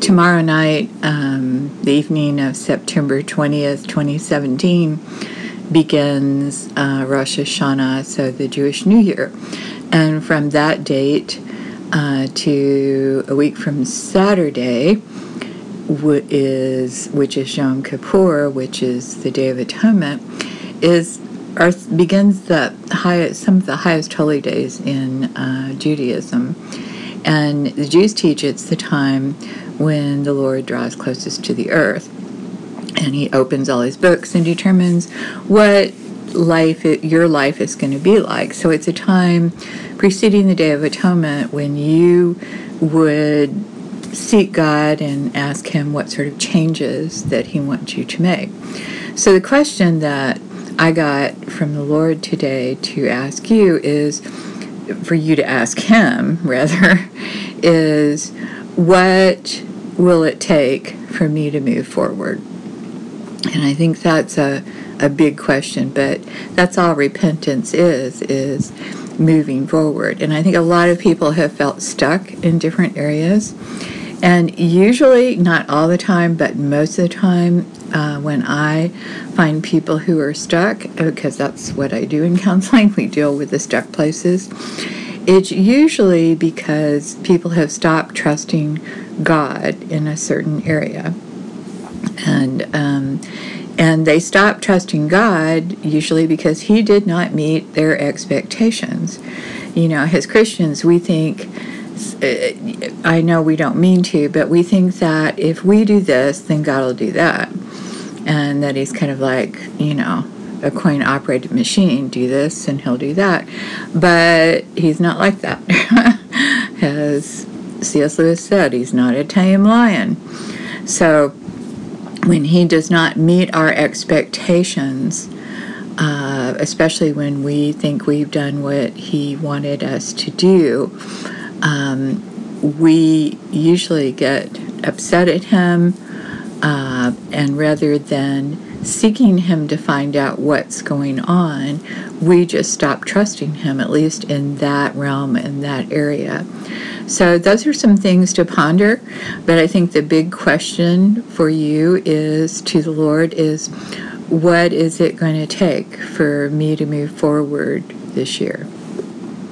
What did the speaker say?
tomorrow night, um, the evening of September 20th, 2017, begins uh, Rosh Hashanah, so the Jewish New Year. And from that date uh, to a week from Saturday, is which is Yom Kippur, which is the Day of Atonement, is begins the some of the highest holy days in uh, Judaism, and the Jews teach it's the time when the Lord draws closest to the earth, and He opens all His books and determines what life your life is going to be like. So it's a time preceding the Day of Atonement when you would seek God and ask Him what sort of changes that He wants you to make. So the question that I got from the Lord today to ask you is for you to ask Him, rather, is what will it take for me to move forward? And I think that's a, a big question, but that's all repentance is, is moving forward. And I think a lot of people have felt stuck in different areas and usually, not all the time, but most of the time, uh, when I find people who are stuck, because that's what I do in counseling, we deal with the stuck places, it's usually because people have stopped trusting God in a certain area. And, um, and they stop trusting God usually because He did not meet their expectations. You know, as Christians, we think I know we don't mean to, but we think that if we do this, then God will do that. And that He's kind of like, you know, a coin operated machine do this and He'll do that. But He's not like that. As C.S. Lewis said, He's not a tame lion. So when He does not meet our expectations, uh, especially when we think we've done what He wanted us to do, um, we usually get upset at him, uh, and rather than seeking him to find out what's going on, we just stop trusting him, at least in that realm, in that area. So, those are some things to ponder. But I think the big question for you is to the Lord is what is it going to take for me to move forward this year?